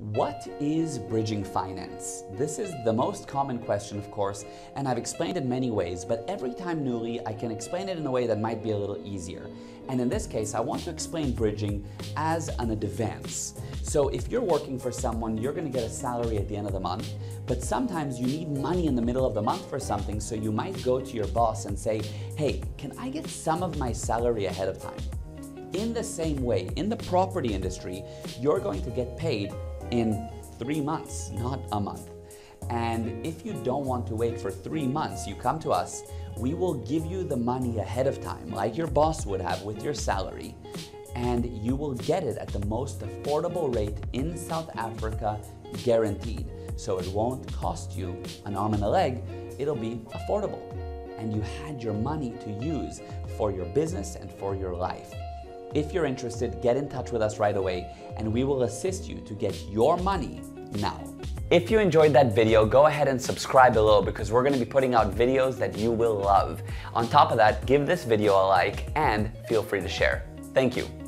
What is bridging finance? This is the most common question, of course, and I've explained it many ways, but every time newly, I can explain it in a way that might be a little easier. And in this case, I want to explain bridging as an advance. So if you're working for someone, you're gonna get a salary at the end of the month, but sometimes you need money in the middle of the month for something, so you might go to your boss and say, hey, can I get some of my salary ahead of time? In the same way, in the property industry, you're going to get paid in three months, not a month. And if you don't want to wait for three months, you come to us, we will give you the money ahead of time, like your boss would have with your salary, and you will get it at the most affordable rate in South Africa, guaranteed. So it won't cost you an arm and a leg, it'll be affordable. And you had your money to use for your business and for your life. If you're interested, get in touch with us right away and we will assist you to get your money now. If you enjoyed that video, go ahead and subscribe below because we're going to be putting out videos that you will love. On top of that, give this video a like and feel free to share. Thank you.